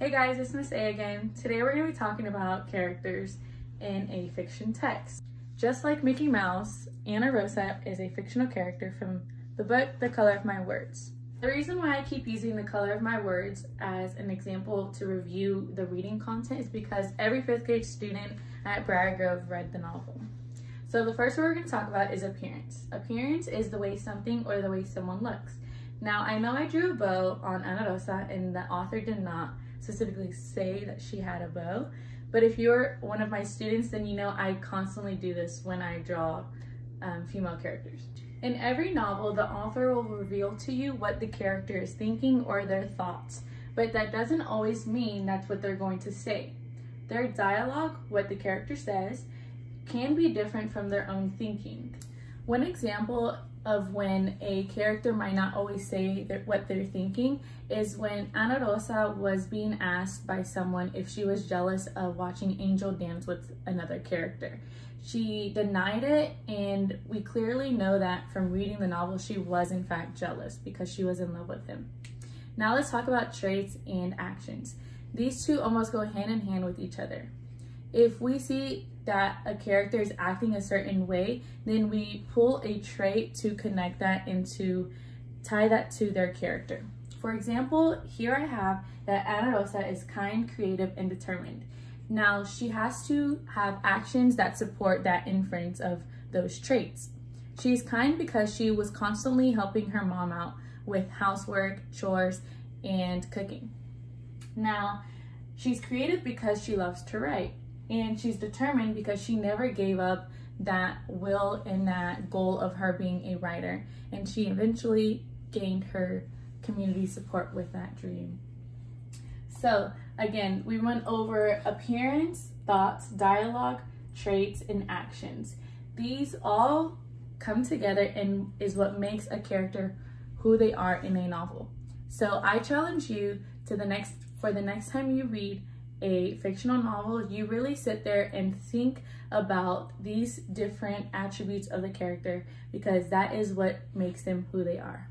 Hey guys, it's Miss A again. Today we're going to be talking about characters in a fiction text. Just like Mickey Mouse, Ana Rosa is a fictional character from the book The Color of My Words. The reason why I keep using The Color of My Words as an example to review the reading content is because every fifth grade student at Briar Grove read the novel. So the first one we're going to talk about is appearance. Appearance is the way something or the way someone looks. Now I know I drew a bow on Ana Rosa and the author did not, specifically say that she had a bow. But if you're one of my students, then you know I constantly do this when I draw um, female characters. In every novel, the author will reveal to you what the character is thinking or their thoughts, but that doesn't always mean that's what they're going to say. Their dialogue, what the character says, can be different from their own thinking. One example of when a character might not always say what they're thinking is when Ana Rosa was being asked by someone if she was jealous of watching Angel dance with another character. She denied it, and we clearly know that from reading the novel, she was in fact jealous because she was in love with him. Now let's talk about traits and actions. These two almost go hand in hand with each other. If we see that a character is acting a certain way, then we pull a trait to connect that into, tie that to their character. For example, here I have that Ana Rosa is kind, creative, and determined. Now, she has to have actions that support that inference of those traits. She's kind because she was constantly helping her mom out with housework, chores, and cooking. Now, she's creative because she loves to write and she's determined because she never gave up that will and that goal of her being a writer. And she eventually gained her community support with that dream. So again we went over appearance thoughts dialogue traits and actions. These all come together and is what makes a character who they are in a novel. So i challenge you to the next for the next time you read a fictional novel, you really sit there and think about these different attributes of the character because that is what makes them who they are.